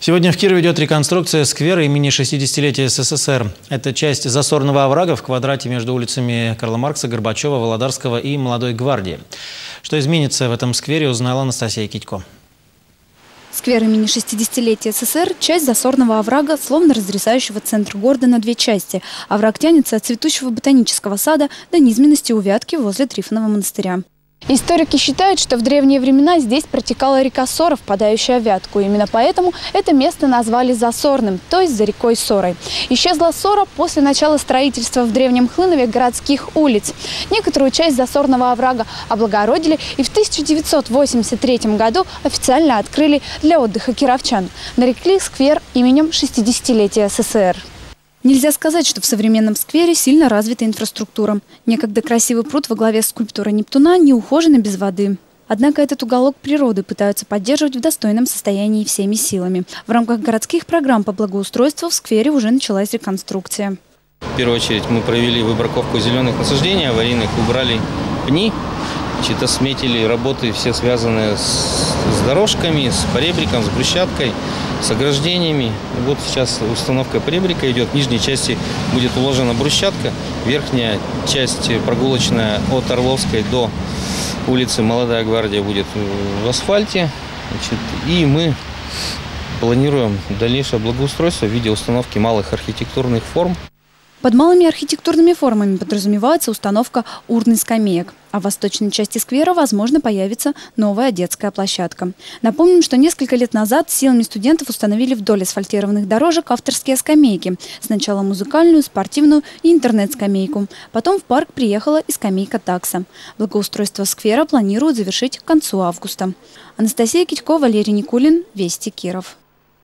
Сегодня в Кирове идет реконструкция сквера имени 60-летия СССР. Это часть засорного оврага в квадрате между улицами Карла Маркса, Горбачева, Володарского и Молодой гвардии. Что изменится в этом сквере, узнала Анастасия Китько. Сквер имени 60-летия СССР – часть засорного оврага, словно разрезающего центр города на две части. Овраг тянется от цветущего ботанического сада до низменности увядки возле Трифонова монастыря. Историки считают, что в древние времена здесь протекала река Сора, впадающая в Вятку. Именно поэтому это место назвали Засорным, то есть за рекой Сорой. Исчезла Сора после начала строительства в Древнем Хлынове городских улиц. Некоторую часть Засорного оврага облагородили и в 1983 году официально открыли для отдыха кировчан. Нарекли сквер именем 60-летия СССР. Нельзя сказать, что в современном сквере сильно развита инфраструктура. Некогда красивый пруд во главе скульптуры Нептуна не ухожен и без воды. Однако этот уголок природы пытаются поддерживать в достойном состоянии всеми силами. В рамках городских программ по благоустройству в сквере уже началась реконструкция. В первую очередь мы провели выбраковку зеленых насаждений аварийных, убрали пни, значит, сметили работы все связанные с, с дорожками, с поребриком, с брусчаткой с ограждениями. Вот сейчас установка поребрика идет. В нижней части будет уложена брусчатка. Верхняя часть прогулочная от Орловской до улицы Молодая гвардия будет в асфальте. Значит, и мы планируем дальнейшее благоустройство в виде установки малых архитектурных форм. Под малыми архитектурными формами подразумевается установка урны скамеек. А в восточной части сквера, возможно, появится новая детская площадка. Напомним, что несколько лет назад силами студентов установили вдоль асфальтированных дорожек авторские скамейки. Сначала музыкальную, спортивную и интернет-скамейку. Потом в парк приехала и скамейка такса. Благоустройство сквера планируют завершить к концу августа. Анастасия Китько, Валерий Никулин, Вести Киров.